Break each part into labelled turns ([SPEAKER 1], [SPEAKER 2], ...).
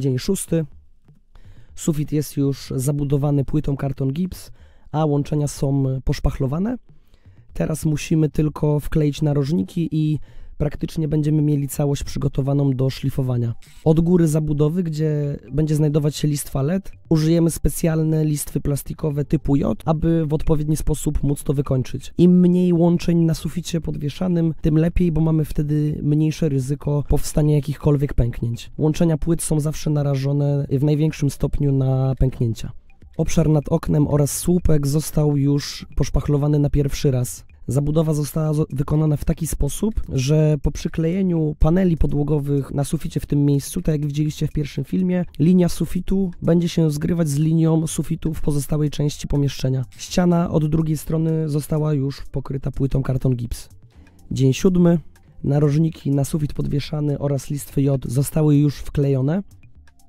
[SPEAKER 1] Dzień szósty. Sufit jest już zabudowany płytą karton gips, a łączenia są poszpachlowane. Teraz musimy tylko wkleić narożniki i praktycznie będziemy mieli całość przygotowaną do szlifowania. Od góry zabudowy, gdzie będzie znajdować się listwa LED, użyjemy specjalne listwy plastikowe typu J, aby w odpowiedni sposób móc to wykończyć. Im mniej łączeń na suficie podwieszanym, tym lepiej, bo mamy wtedy mniejsze ryzyko powstania jakichkolwiek pęknięć. Łączenia płyt są zawsze narażone w największym stopniu na pęknięcia. Obszar nad oknem oraz słupek został już poszpachlowany na pierwszy raz. Zabudowa została wykonana w taki sposób, że po przyklejeniu paneli podłogowych na suficie w tym miejscu, tak jak widzieliście w pierwszym filmie, linia sufitu będzie się zgrywać z linią sufitu w pozostałej części pomieszczenia. Ściana od drugiej strony została już pokryta płytą karton gips. Dzień siódmy. Narożniki na sufit podwieszany oraz listwy J zostały już wklejone.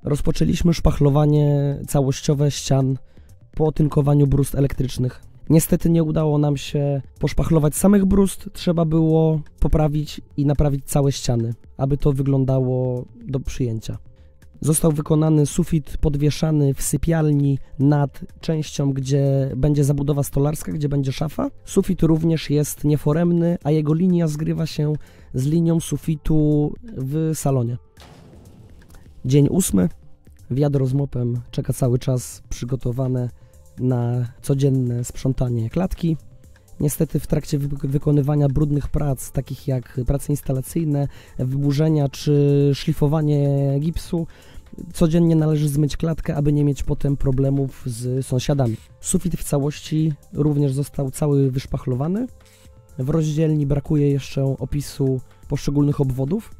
[SPEAKER 1] Rozpoczęliśmy szpachlowanie całościowe ścian po otynkowaniu brust elektrycznych. Niestety nie udało nam się poszpachlować samych brust, trzeba było poprawić i naprawić całe ściany, aby to wyglądało do przyjęcia. Został wykonany sufit podwieszany w sypialni nad częścią, gdzie będzie zabudowa stolarska, gdzie będzie szafa. Sufit również jest nieforemny, a jego linia zgrywa się z linią sufitu w salonie. Dzień ósmy. Wiadro z mopem czeka cały czas przygotowane na codzienne sprzątanie klatki. Niestety w trakcie wykonywania brudnych prac, takich jak prace instalacyjne, wyburzenia czy szlifowanie gipsu, codziennie należy zmyć klatkę, aby nie mieć potem problemów z sąsiadami. Sufit w całości również został cały wyszpachlowany. W rozdzielni brakuje jeszcze opisu poszczególnych obwodów.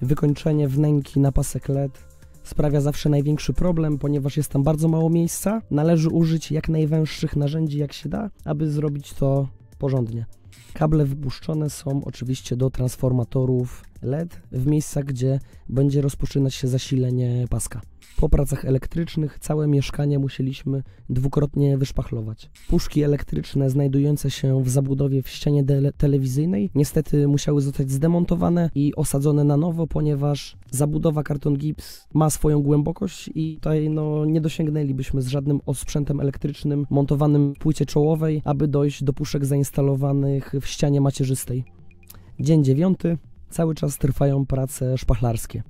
[SPEAKER 1] Wykończenie wnęki na pasek LED sprawia zawsze największy problem, ponieważ jest tam bardzo mało miejsca. Należy użyć jak najwęższych narzędzi, jak się da, aby zrobić to porządnie. Kable wypuszczone są oczywiście do transformatorów LED w miejscach, gdzie będzie rozpoczynać się zasilenie paska. Po pracach elektrycznych całe mieszkanie musieliśmy dwukrotnie wyszpachlować. Puszki elektryczne znajdujące się w zabudowie w ścianie telewizyjnej niestety musiały zostać zdemontowane i osadzone na nowo, ponieważ zabudowa karton gips ma swoją głębokość i tutaj no, nie dosięgnęlibyśmy z żadnym osprzętem elektrycznym montowanym w płycie czołowej, aby dojść do puszek zainstalowanych w ścianie macierzystej. Dzień dziewiąty. Cały czas trwają prace szpachlarskie.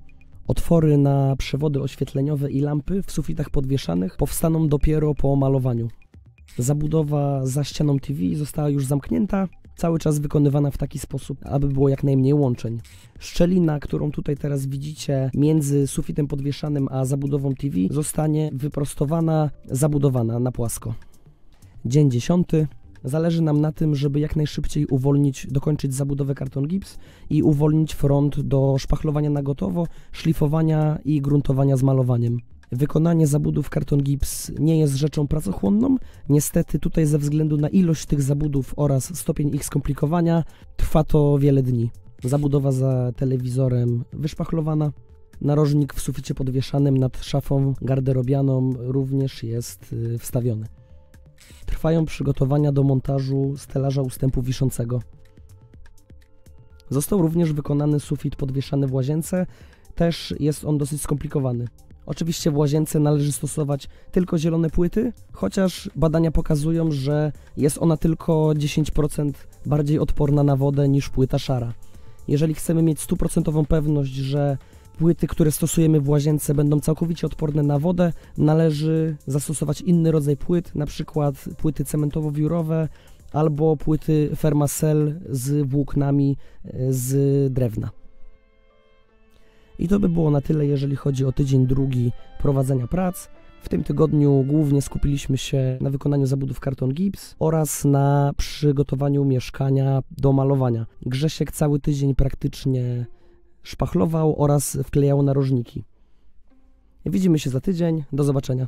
[SPEAKER 1] Otwory na przewody oświetleniowe i lampy w sufitach podwieszanych powstaną dopiero po malowaniu. Zabudowa za ścianą TV została już zamknięta, cały czas wykonywana w taki sposób, aby było jak najmniej łączeń. Szczelina, którą tutaj teraz widzicie między sufitem podwieszanym a zabudową TV zostanie wyprostowana, zabudowana na płasko. Dzień dziesiąty. Zależy nam na tym, żeby jak najszybciej uwolnić, dokończyć zabudowę karton gips i uwolnić front do szpachlowania na gotowo, szlifowania i gruntowania z malowaniem. Wykonanie zabudów karton gips nie jest rzeczą pracochłonną. Niestety tutaj ze względu na ilość tych zabudów oraz stopień ich skomplikowania trwa to wiele dni. Zabudowa za telewizorem wyszpachlowana. Narożnik w suficie podwieszanym nad szafą garderobianą również jest y, wstawiony. Trwają przygotowania do montażu stelaża ustępu wiszącego. Został również wykonany sufit podwieszany w łazience, też jest on dosyć skomplikowany. Oczywiście w łazience należy stosować tylko zielone płyty, chociaż badania pokazują, że jest ona tylko 10% bardziej odporna na wodę niż płyta szara. Jeżeli chcemy mieć stuprocentową pewność, że płyty, które stosujemy w łazience będą całkowicie odporne na wodę, należy zastosować inny rodzaj płyt, na przykład płyty cementowo-wiórowe albo płyty Fermacell z włóknami e, z drewna. I to by było na tyle, jeżeli chodzi o tydzień drugi prowadzenia prac. W tym tygodniu głównie skupiliśmy się na wykonaniu zabudów karton gips oraz na przygotowaniu mieszkania do malowania. Grzesiek cały tydzień praktycznie szpachlował oraz wklejał narożniki. Widzimy się za tydzień. Do zobaczenia.